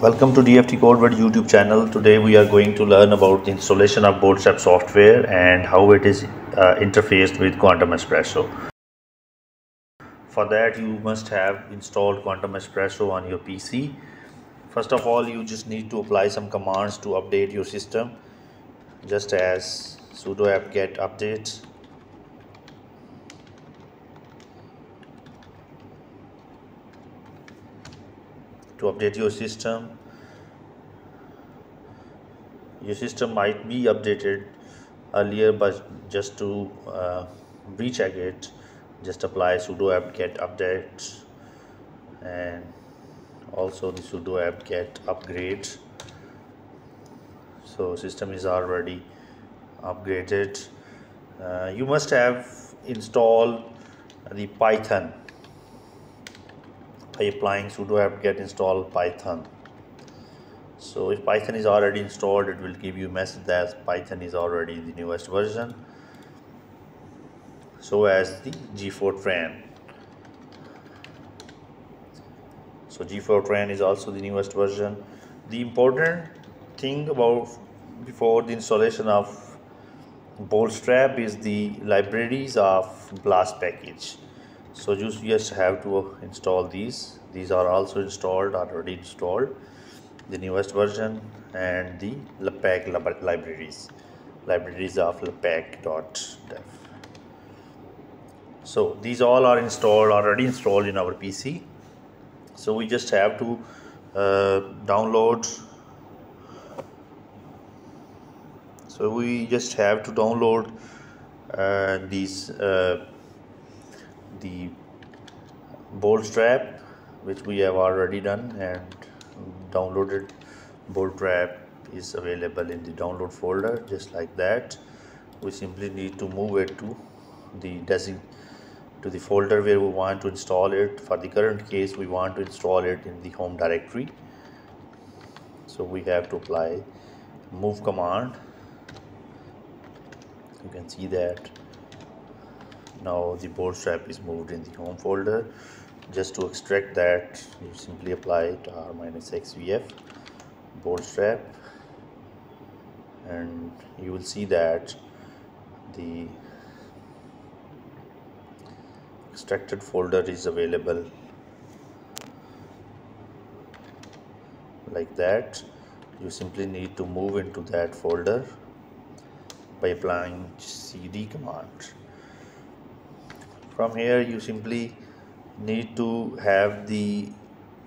Welcome to DFT Code World YouTube channel. Today we are going to learn about the installation of BoltzTrap software and how it is uh, interfaced with Quantum Espresso. For that you must have installed Quantum Espresso on your PC. First of all you just need to apply some commands to update your system just as sudo apt-get update to update your system. Your system might be updated earlier but just to uh, recheck it just apply sudo apt-get update. And also the sudo apt-get upgrade. So system is already upgraded. Uh, you must have installed the python by applying sudo apt-get install python. So if python is already installed it will give you message that python is already the newest version. So as the gfortran so gfortran is also the newest version. The important thing about before the installation of BoltzTrap is the libraries of BLAS package so you just have to install these. These are also installed already installed. The newest version and the lapack libraries. Libraries of lapack.dev so these all are installed already installed in our pc so we just have to uh, download. So we just have to download uh, these uh, the BoltzTrap which we have already done and downloaded BoltzTrap is available in the download folder just like that. We simply need to move it to the design to the folder where we want to install it. For the current case we want to install it in the home directory. So we have to apply move command. You can see that now the BoltzTrap is moved in the home folder. Just to extract that you simply apply r minus xvf BoltzTrap and you will see that the extracted folder is available like that. You simply need to move into that folder by applying cd command from here you simply need to have the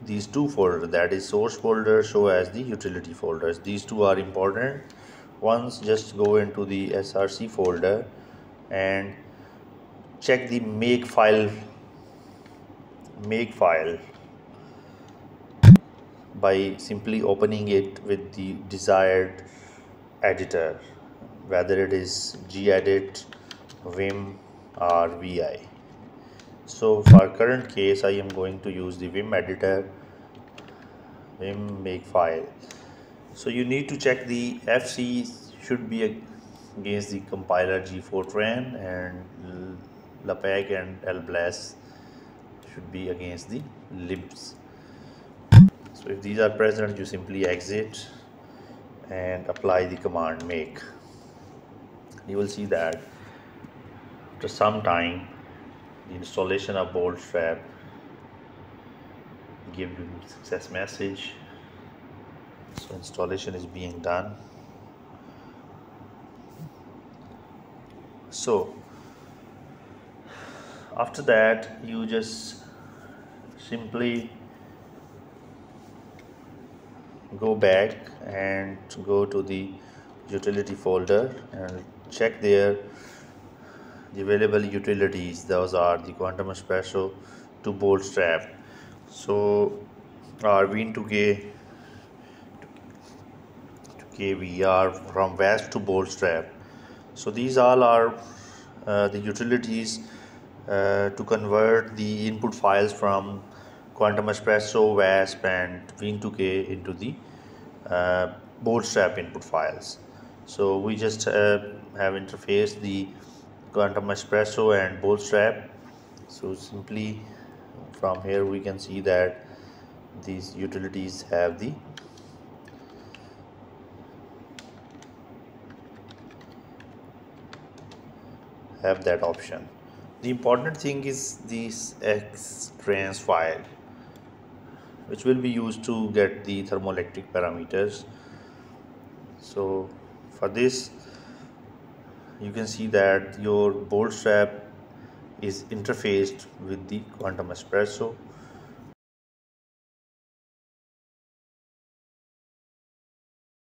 these two folders that is source folder so as the utility folders. These two are important. Once just go into the src folder and check the make file make file by simply opening it with the desired editor whether it is gedit vim or vi so for current case I am going to use the Vim editor Vim make file. So you need to check the FC should be against the compiler G-Fortran and LAPACK and LBLAS should be against the libs so if these are present you simply exit and apply the command make you will see that after some time the installation of BoltzTrap give you success message. So installation is being done. So after that you just simply go back and go to the utility folder and check there the available utilities those are the quantum espresso to BoltzTrap so our win to k to kvr from VASP to BoltzTrap so these all are uh, the utilities uh, to convert the input files from quantum espresso VASP and WIEN2k into the uh, bootstrap input files. So we just uh, have interfaced the quantum espresso and BoltzTrap so simply from here we can see that these utilities have the have that option. The important thing is this x trans file which will be used to get the thermoelectric parameters. So for this you can see that your BoltzTrap is interfaced with the quantum espresso